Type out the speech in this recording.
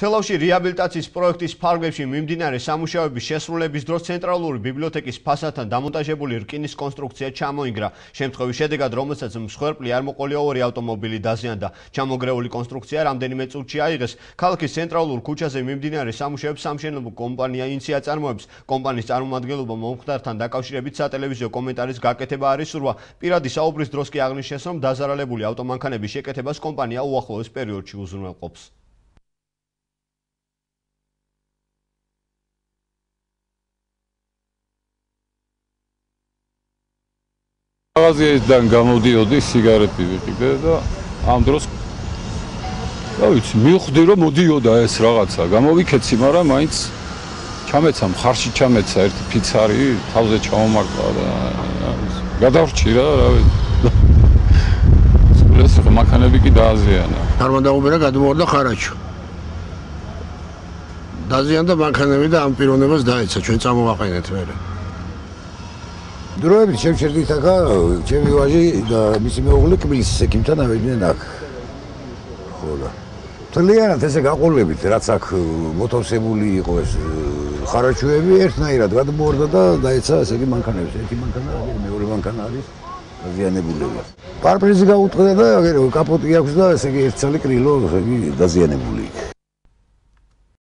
თელავში რეაბილიტაციის პროექტის ფარგლებში მიმდინარე სამუშაოების შესრულების დროს ცენტრალური ბიბლიოთეკის ფასადთან დამონტაჟებული რკინის კონსტრუქცია ჩამოინგრა. შემთხვევის შედეგად, რომელსაც მსხვერპლი არ მოყოლია ორი ავტომობილი დაზიანდა. ჩამოგრეული კონსტრუქცია რამდენიმე წუთში აიღეს. ქალაქის ცენტრალურ ქუჩაზე მიმდინარე სამუშაოებს სამშენებლო კომპანია ინცია წარმოებს. კომპანიის წარმომადგენლობა მომხდართან დაკავშირებით სატელევიზიო კომენტარის გაკეთება არის სურვა. პირადი საუბრის დროს კი აღნიშნეს, რომ დაზარალებული ავტომანქანების შეკეთებას კომპანია უახლოეს პერიოდში უზრუნველყოფს. მაღაზიიდან გამოდიოდი სიგარეტი ვიყიდე და ამ დროს რა ვიცი მივხვდი რომ მოდიოდა ეს რაღაცა. გამოვიქეცი მაგრამ მაინც ჩამეცა მხარში ჩამეცა. ერთი ფიცარი თავზე ჩამომარტყა და გადავრჩი რა რა ვიცი ეს მანქანები კი დააზიანა. თარმანდაუბერა გადმოვარდა ხარაჩო. დაზიანდა მანქანები და ამ პიროვნებას დაეცა. ჩვენ წამოვაყენეთ მერე დროებით შემჩერდით ახლა ჩემი ვაჟი და მისი მეუღლე კბილის ექიმთან ავიდნენ აქ. ხო და თლიანად ესე გაყოლებით რაც აქ მოთავსებული იყო ეს ხარაჩუები ერთნაირად გადმოორდა და დაეცა ესე იგი მანქანებს ერთი მანქანა მეორე მანქანა არის დაზიანებული. პარპრიზი გაუტყდა და კაპოტი აქვს და ესე იგი ერთცალი კრილო ესე იგი დაზიანებული იქ.